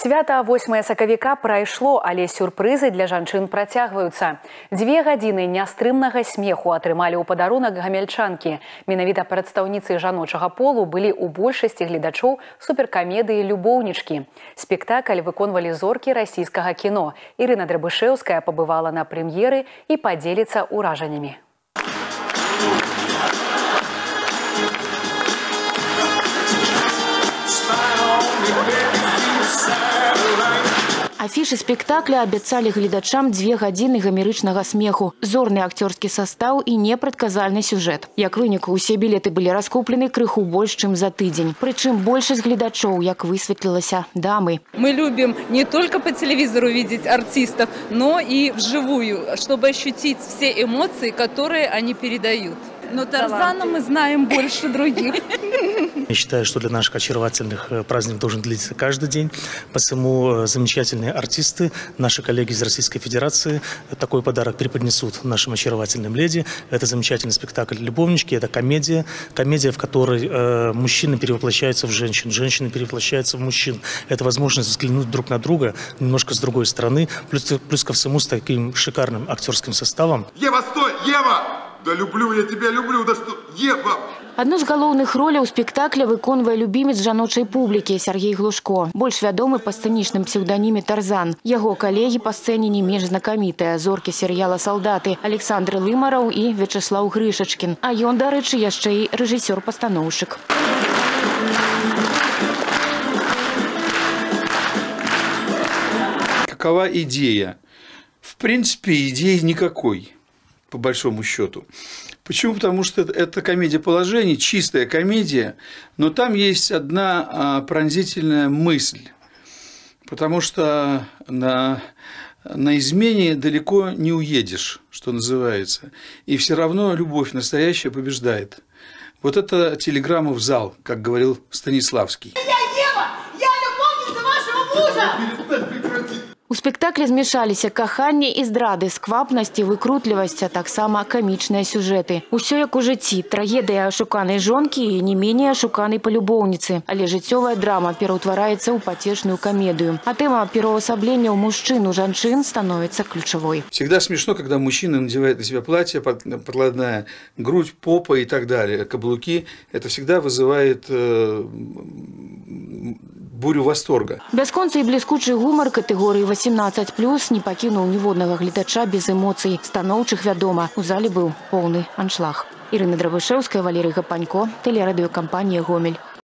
Свята 8 сакавіка прайшло, але сюрпрызы для жанчын працягваюцца. Дзве гадзіны нястрымнага смеху атрымалі ў падарунак гамяльчанкі. Менавіта прадстаўніцы жаночага полу былі ў большасці гледачоў суперкамедыі любоўнічкі. Спектакль выконвалі зоркі расійскага кіно. Ірына Драбышэўская пабывала на прэм'еры і падзеліцца ўражаннямі. Афішы спектакля абяцалі гледачам дзве гадзіны гамерычнага смеху, зорны акцёрскі састаў і непрадказальны сюжэт. Як вынік, усе білеты былі раскуплены крыху больш, чым за тыдзень. Прычым большасць гледачоў, як высветлілася, дамы. Мы любим не только по телевизору видеть артистов, но и вживую, чтобы ощутить все эмоции, которые они передают. Но Тарзана мы знаем больше других. Я считаю, что для наших очаровательных э, праздник должен длиться каждый день. Посему э, замечательные артисты, наши коллеги из Российской Федерации такой подарок преподнесут нашим очаровательным леди. Это замечательный спектакль «Любовнички», это комедия. Комедия, в которой э, мужчины перевоплощаются в женщин, женщины перевоплощаются в мужчин. Это возможность взглянуть друг на друга немножко с другой стороны. Плюс, плюс ко всему с таким шикарным актерским составом. Ева, стой! Ева! Да люблю я тебя, люблю, да что... Ева! Адну з галоўных роляў спектакля выконвае любімец жаночай публікі Сергей Глушко. Больш вядомы па сцэнічным псеўданіме Тарзан. Яго калегі па сцэне не менш знакамітыя зоркі серыяла салдаты Александр Лымараў і Вячеслаў Грышачкін. А ён, дарэчы, яшчэ і рэжысёр-пастаноўшчык. Какова идея? В принципе, идеи никакой по большому счету. Почему? Потому что это комедия положений, чистая комедия, но там есть одна а, пронзительная мысль. Потому что на, на измене далеко не уедешь, что называется. И все равно любовь настоящая побеждает. Вот это телеграмма в зал, как говорил Станиславский. Я Ева! Я любовница вашего мужа! У спектаклі змяшаліся каханне і здрады, сквапнасць і выкрутлівасць, а таксама камічныя сюжэты. Усё як у жыцці, трагедыя ашуканай жонкі і не меней ашуканай палюбоўніцы. Але жыццёвая драма пераўтвараецца ў пацешную камедыю. А тэма пераўвасаблення ў мужчын у жанчын становіцца ключавой. Всегда смешно, когда мужчина надевает на себя платье, подкладная грудь, попа и так далее, каблуки. Это всегда вызывает э, бурю восторга. Бясконцы і бліскучы гумар катэгорыі 18+ не пакінуў ніводнага гледача без эмоцый. Станоўчых вядома, у зале быў поўны аншлаг. Ірына Драбышэўская, Валерый Гапанько, тэлерадыёкампанія Гомель.